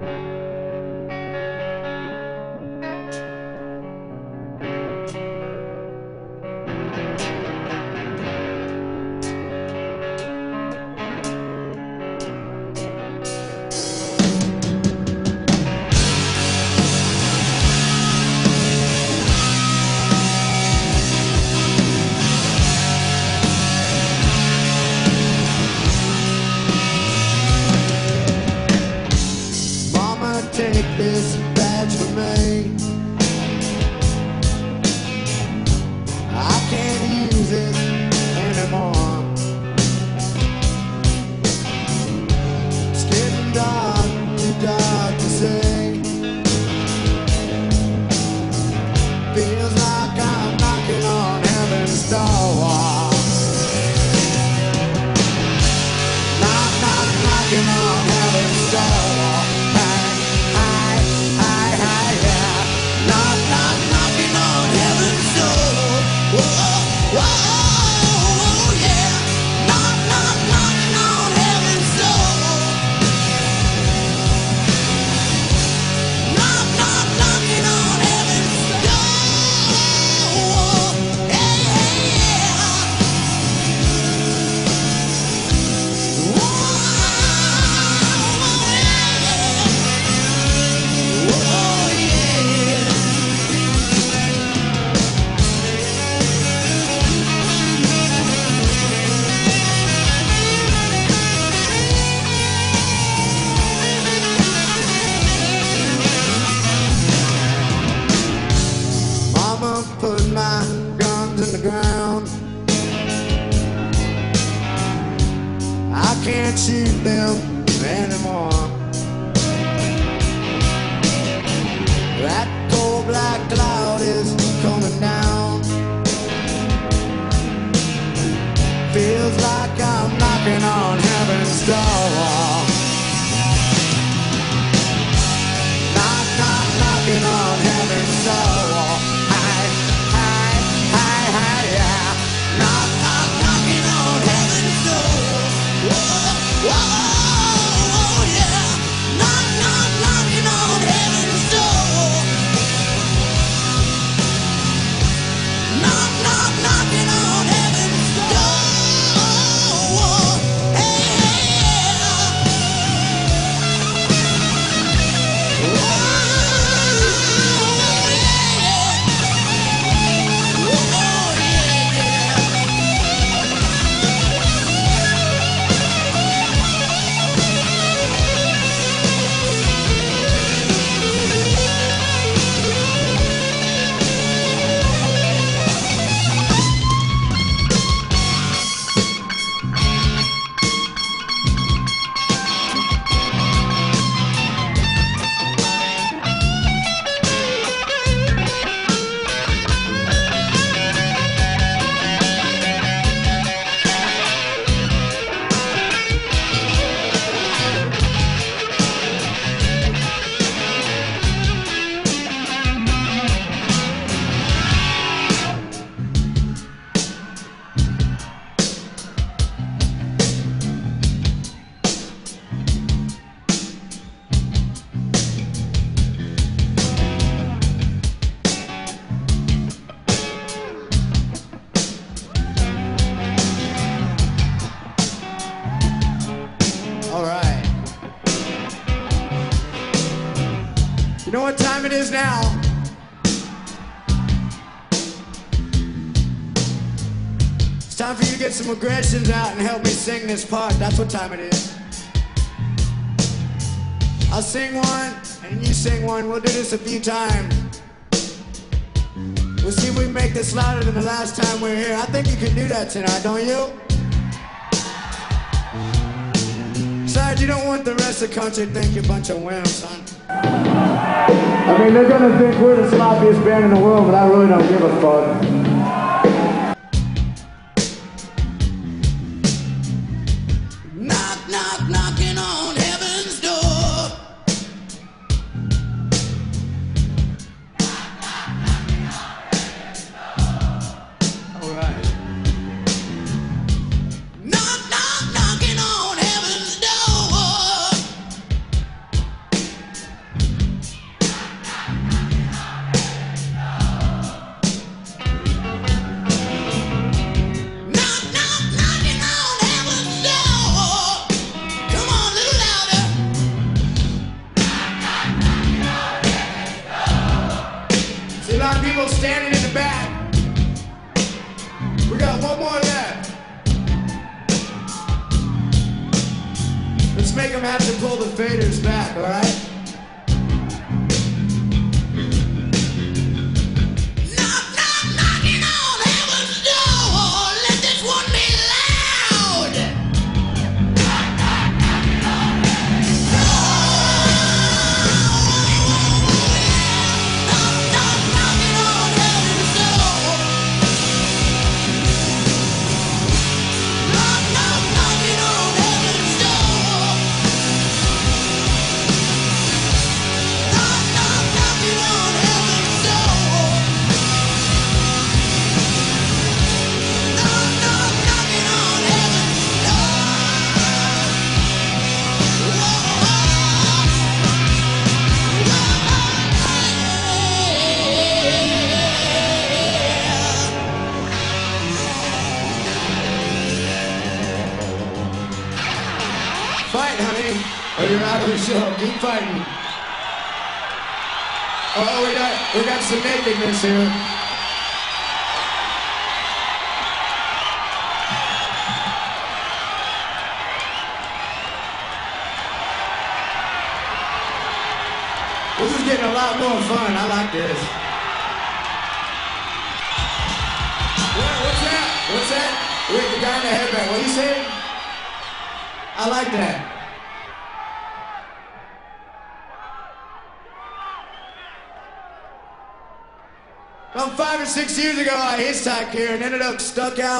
Mama, knocking on I can't You know what time it is now? It's time for you to get some aggressions out and help me sing this part. That's what time it is. I'll sing one, and you sing one. We'll do this a few times. We'll see if we make this louder than the last time we were here. I think you can do that tonight, don't you? Besides, you don't want the rest of the country to think you're a bunch of wimps, son. I mean, they're gonna think we're the sloppiest band in the world, but I really don't give a fuck. more. Let's make them have to pull the faders back, alright? You're out of the show. Keep fighting. Oh, we got we got some nakedness here. This is getting a lot more fun. I like this. What, what's that? What's that? Wait, the guy in the headband. What do you say? I like that. Five or six years ago, I hitchhiked here and ended up stuck out.